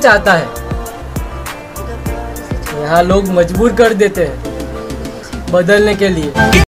चाहता है। यहाँ लोग मजबूर कर देते हैं बदलने के लिए।